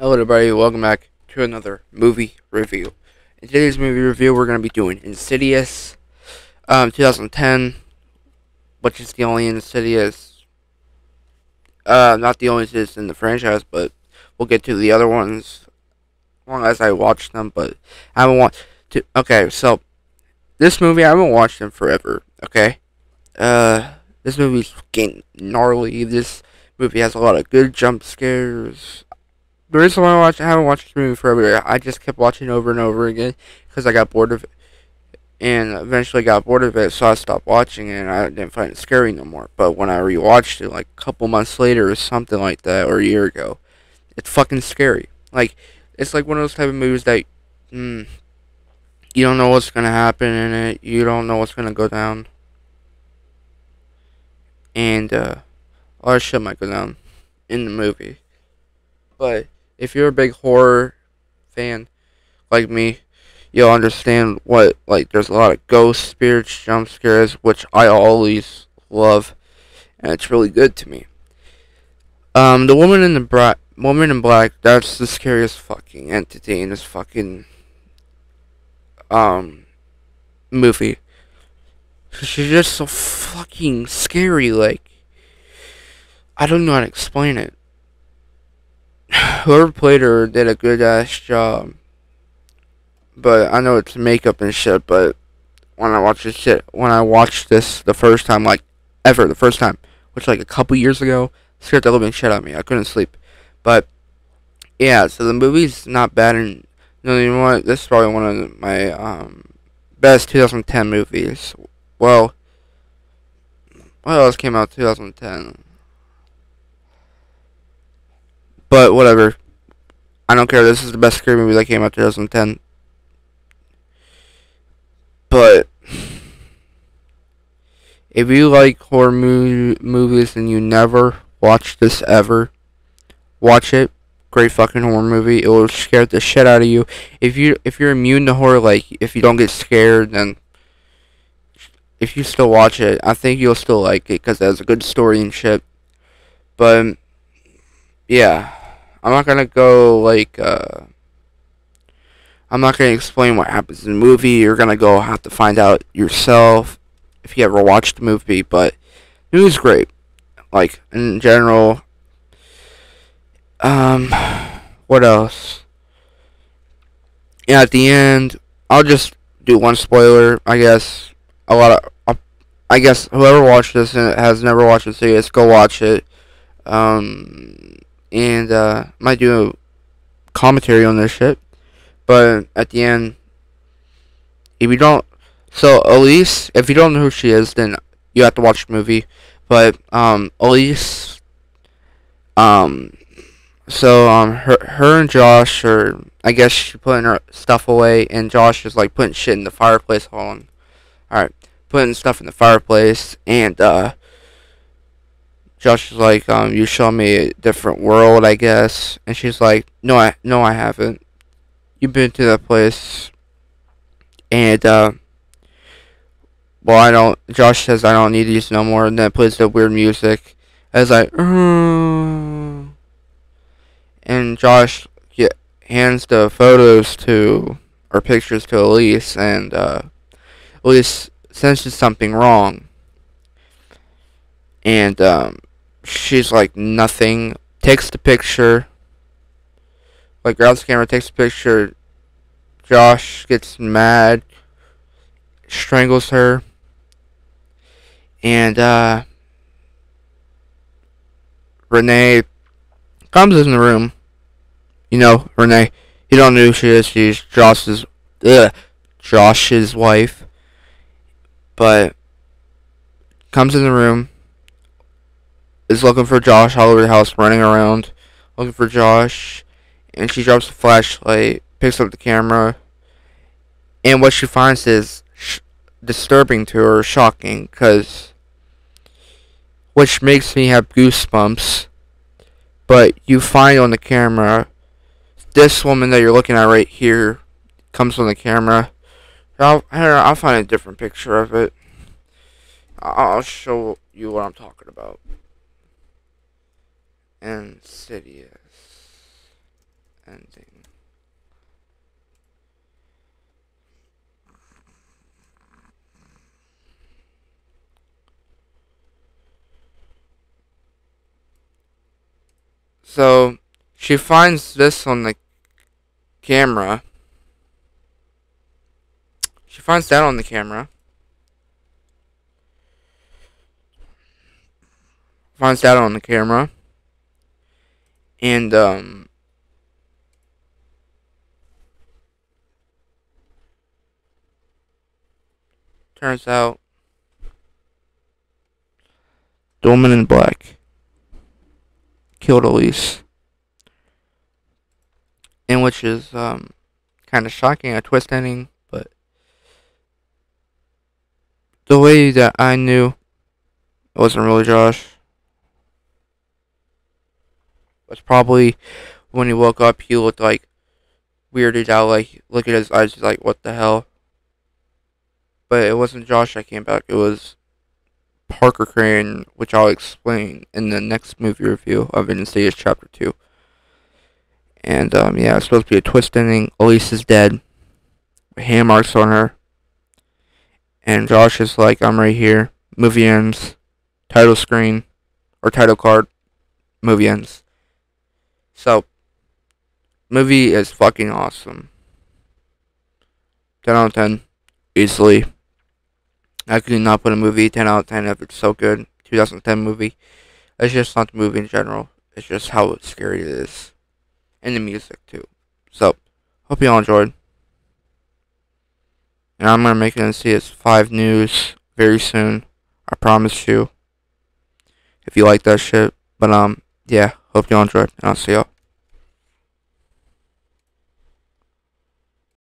Hello everybody, welcome back to another movie review. In today's movie review, we're going to be doing Insidious, um, 2010, which is the only Insidious, uh, not the only Insidious in the franchise, but we'll get to the other ones, as long as I watch them, but I haven't watched, to, okay, so, this movie, I haven't watched in forever, okay? Uh, this movie's getting gnarly, this movie has a lot of good jump scares, the reason why I watch I haven't watched this movie forever, I just kept watching over and over again because I got bored of it, and eventually got bored of it, so I stopped watching it. and I didn't find it scary no more. But when I rewatched it, like a couple months later or something like that, or a year ago, it's fucking scary. Like it's like one of those type of movies that, mm, you don't know what's gonna happen in it. You don't know what's gonna go down, and uh, a lot of shit might go down in the movie, but if you're a big horror fan like me, you'll understand what like there's a lot of ghost spirits, jump scares, which I always love, and it's really good to me. Um, the woman in the bra- woman in black, that's the scariest fucking entity in this fucking um movie. She's just so fucking scary, like I don't know how to explain it whoever played her did a good ass job. But I know it's makeup and shit. But when I watched this shit, when I watched this the first time, like ever, the first time, which like a couple years ago, scared the living shit out of me. I couldn't sleep. But yeah, so the movie's not bad. And you know what? This is probably one of my um, best 2010 movies. Well, what else came out 2010? But whatever. I don't care. This is the best scary movie that came out 2010. But if you like horror mo- movies and you never watch this ever, watch it. Great fucking horror movie. It will scare the shit out of you. If you if you're immune to horror, like if you don't get scared, then if you still watch it, I think you'll still like it because it has a good story and shit. But yeah. I'm not gonna go like uh I'm not gonna explain what happens in the movie. You're gonna go have to find out yourself if you ever watched the movie, but it was great. Like in general. Um what else? Yeah, at the end, I'll just do one spoiler, I guess. A lot of I guess whoever watched this and has never watched the series, go watch it. Um and uh, might do a commentary on this shit. But at the end, if you don't, so Elise, if you don't know who she is, then you have to watch the movie. But um, Elise, um, so um, her her and Josh are, I guess she putting her stuff away, and Josh is like putting shit in the fireplace. Hold on, all right, putting stuff in the fireplace, and uh, Josh is like, um, you show me a different world, I guess. And she's like, no, I, no, I haven't. You've been to that place. And, uh, well, I don't, Josh says I don't need these no more. And then plays the weird music. As I, mm. and Josh get, hands the photos to, or pictures to Elise. And, uh, Elise senses something wrong. And, um, she's like nothing. Takes the picture. Like grabs the camera, takes the picture. Josh gets mad, strangles her, and uh, Renai comes in the room. You know, Renai. You don't know who she is. She's Josh's, ugh, Josh's wife. But comes in the room is looking for Josh all over the house, running around, looking for Josh. And she drops the flashlight, picks up the camera, and what she finds is disturbing to her, shocking, because which makes me have goosebumps. But you find on the camera, this woman that you're looking at right here comes on the camera. I'll, I'll find a different picture of it. I'll show you what I'm talking about. Insidious. ending. So she finds this on the camera. She finds that on the camera. Finds that on the camera. And um turns out woman in black killed Elise. And which is um, kind of shocking, a twist ending, but the way that I knew it wasn't really Josh was probably when he woke up, he looked like weirded out, like look at his eyes, like what the hell. But it wasn't Josh that came back; it was Parker Crane, which I'll explain in the next movie review of Insidious Chapter 2. And, um, yeah, it's supposed to be a twist ending. Elise is dead. Hand marks on her. And Josh is like, I'm right here. Movie ends. Title screen. Or title card. Movie ends. So, movie is fucking awesome. 10 out of 10. Easily. I could not put a movie 10 out of 10 if it's so good. 2010 movie. It's just not the movie in general. It's just how scary it is. And the music, too. So, hope you all enjoyed. And I'm going to make it see it's 5 news very soon. I promise you. If you like that shit. But, um, yeah. Hope you all enjoyed. And I'll see y'all.